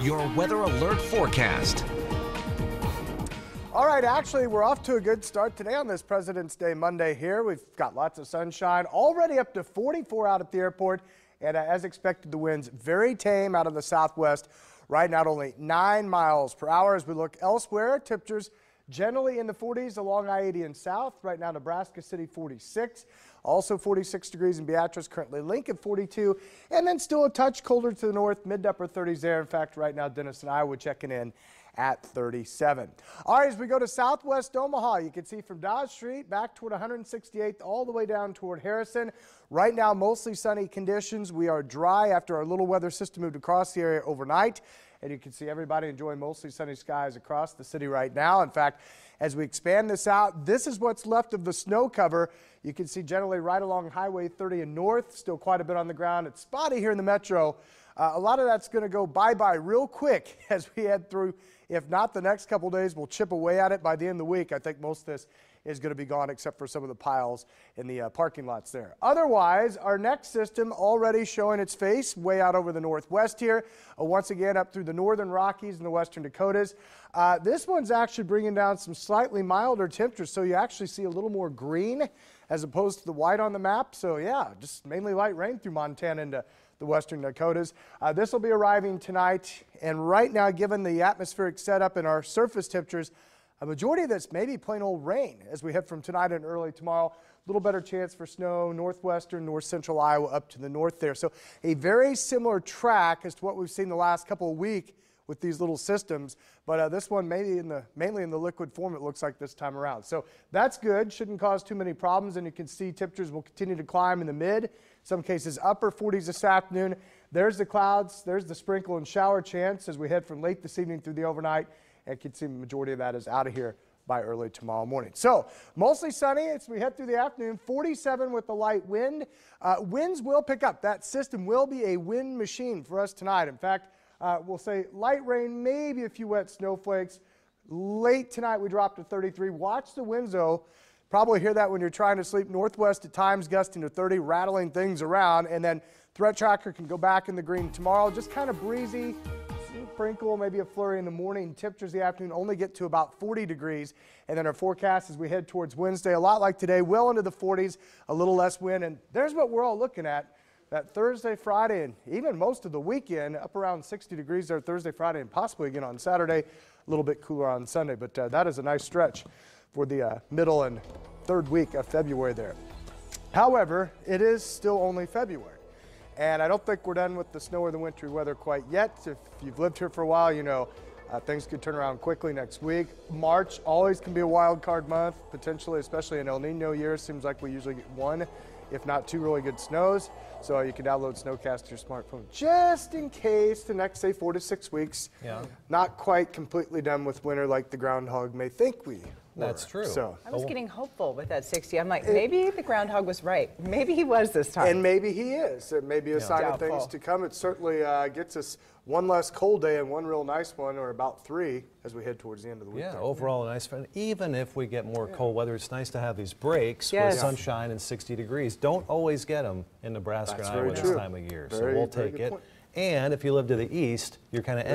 your weather alert forecast. All right, actually, we're off to a good start today on this President's Day Monday here. We've got lots of sunshine, already up to 44 out at the airport, and uh, as expected, the winds very tame out of the southwest. Right now, only 9 miles per hour. As we look elsewhere, temperatures generally in the 40s along I-80 and south. Right now, Nebraska City 46. Also 46 degrees in Beatrice, currently Lincoln 42, and then still a touch colder to the north, mid upper 30s there. In fact, right now, Denison, Iowa checking in at 37. All right, as we go to southwest Omaha, you can see from Dodge Street back toward 168th all the way down toward Harrison. Right now, mostly sunny conditions. We are dry after our little weather system moved across the area overnight. And you can see everybody enjoying mostly sunny skies across the city right now. In fact, as we expand this out, this is what's left of the snow cover. You can see generally right along Highway 30 and north, still quite a bit on the ground. It's spotty here in the metro. Uh, a lot of that's going to go bye-bye real quick as we head through. If not the next couple days, we'll chip away at it by the end of the week. I think most of this is going to be gone except for some of the piles in the uh, parking lots there. Otherwise, our next system already showing its face way out over the northwest here. Uh, once again, up through the northern Rockies and the western Dakotas. Uh, this one's actually bringing down some slightly milder temperatures, so you actually see a little more green as opposed to the white on the map. So yeah, just mainly light rain through Montana into the western Dakotas. Uh, this will be arriving tonight, and right now, given the atmospheric setup and our surface temperatures, a majority of this may be plain old rain as we head from tonight and early tomorrow. A little better chance for snow northwestern, north central Iowa up to the north there. So a very similar track as to what we've seen the last couple of weeks with these little systems, but uh, this one maybe in the mainly in the liquid form it looks like this time around. So that's good, shouldn't cause too many problems, and you can see temperatures will continue to climb in the mid, some cases upper 40s this afternoon. There's the clouds, there's the sprinkle and shower chance as we head from late this evening through the overnight, and can see the majority of that is out of here by early tomorrow morning. So mostly sunny as we head through the afternoon, 47 with the light wind. Uh, winds will pick up. That system will be a wind machine for us tonight. In fact, uh, we'll say light rain, maybe a few wet snowflakes. Late tonight, we dropped to 33. Watch the winds, though. Probably hear that when you're trying to sleep northwest at times, gusting to 30, rattling things around. And then threat tracker can go back in the green tomorrow. Just kind of breezy, sprinkle, maybe a flurry in the morning. Temperatures the afternoon only get to about 40 degrees. And then our forecast as we head towards Wednesday, a lot like today, well into the 40s, a little less wind. And there's what we're all looking at that Thursday, Friday, and even most of the weekend, up around 60 degrees there Thursday, Friday, and possibly again on Saturday, a little bit cooler on Sunday. But uh, that is a nice stretch for the uh, middle and third week of February there. However, it is still only February. And I don't think we're done with the snow or the wintry weather quite yet. If you've lived here for a while, you know uh, things could turn around quickly next week. March always can be a wild card month, potentially, especially in El Nino year. Seems like we usually get one if not two really good snows. So you can download Snowcast to your smartphone just in case the next, say, four to six weeks, yeah. not quite completely done with winter like the groundhog may think we. That's true. So I was getting hopeful with that 60. I'm like, maybe the groundhog was right. Maybe he was this time. And maybe he is. It may be a yeah. sign Doubtful. of things to come. It certainly uh, gets us one less cold day and one real nice one, or about three as we head towards the end of the week. Yeah, overall a nice fun. Even if we get more yeah. cold weather, it's nice to have these breaks yes. with sunshine and 60 degrees. Don't always get them in Nebraska That's and Iowa this time of year. Very, so we'll take it. Point. And if you live to the east, you're kind of